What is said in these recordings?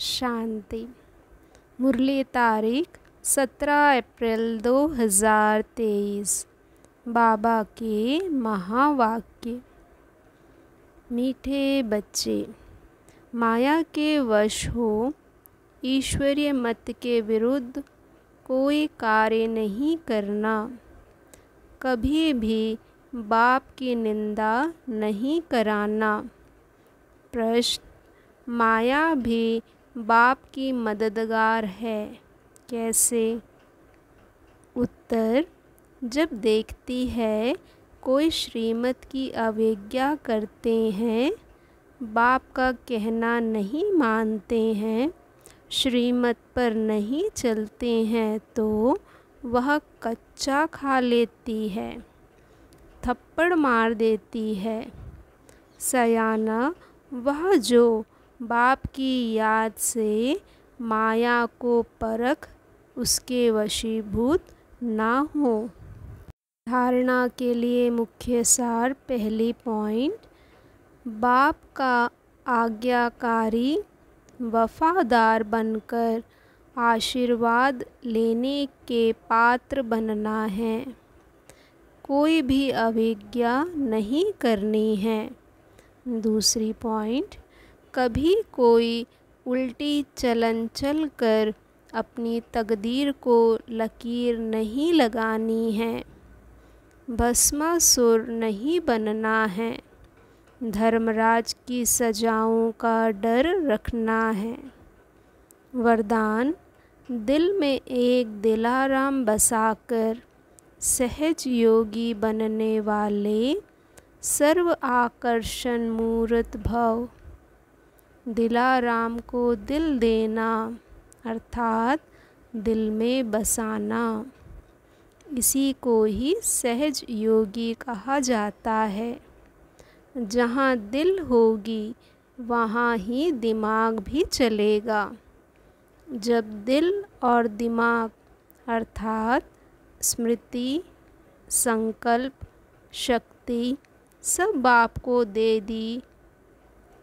शांति। मुरली तारीख सत्रह अप्रैल दो हज़ार तेईस। बाबा के महावाक्य। मीठे बच्चे, माया के वश हो, ईश्वरीय मत के विरुद्ध कोई कार्य नहीं करना। कभी भी बाप की निंदा नहीं कराना। प्रश्न, माया भी बाप की मददगार है। कैसे? उत्तर, जब देखती है कोई श्रीमत की अवज्ञा करते हैं, बाप का कहना नहीं मानते हैं, श्रीमत पर नहीं चलते हैं तो वह कच्चा खा लेती है, थप्पड़ मार देती है। सयाना, वह जो बाप की याद से माया को परख उसके वशीभूत ना हो। धारणा के लिए मुख्य सार पहली पॉइंट, बाप का आज्ञाकारी वफादार बनकर आशीर्वाद लेने के पात्र बनना है। कोई भी अवज्ञा नहीं करनी है। दूसरी पॉइंट कभी कोई उल्टी चलन चल कर अपनी तकदीर को लकीर नहीं लगानी है। भस्मासुर नहीं बनना है। धर्मराज की सजाओं का डर रखना है। वरदान, दिल में एक दिलाराम बसाकर सहज योगी बनने वाले सर्व आकर्षण मूर्त भव। दिलाराम को दिल देना, अर्थात दिल में बसाना। इसी को ही सहज योगी कहा जाता है। जहाँ दिल होगी, वहाँ ही दिमाग भी चलेगा। जब दिल और दिमाग, अर्थात स्मृति, संकल्प, शक्ति सब बाप को दे दी,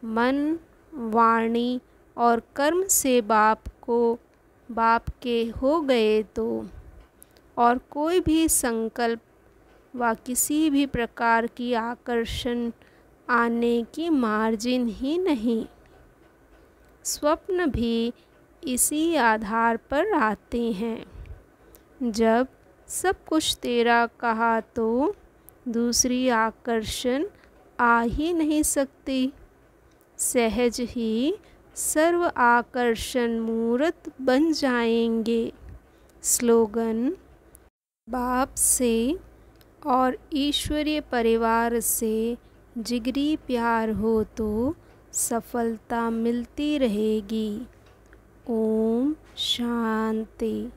मन वाणी और कर्म से बाप को बाप के हो गए तो। और कोई भी संकल्प व किसी भी प्रकार की आकर्षण आने की मार्जिन ही नहीं। स्वप्न भी इसी आधार पर आते हैं। जब सब कुछ तेरा कहा तो दूसरी आकर्षण आ ही नहीं सकती। सहज ही सर्व आकर्षण मूर्त बन जाएँगे। स्लोगन, बाप से और ईश्वरीय परिवार से जिगरी प्यार हो तो सफलता मिलती रहेगी। ओम शांति।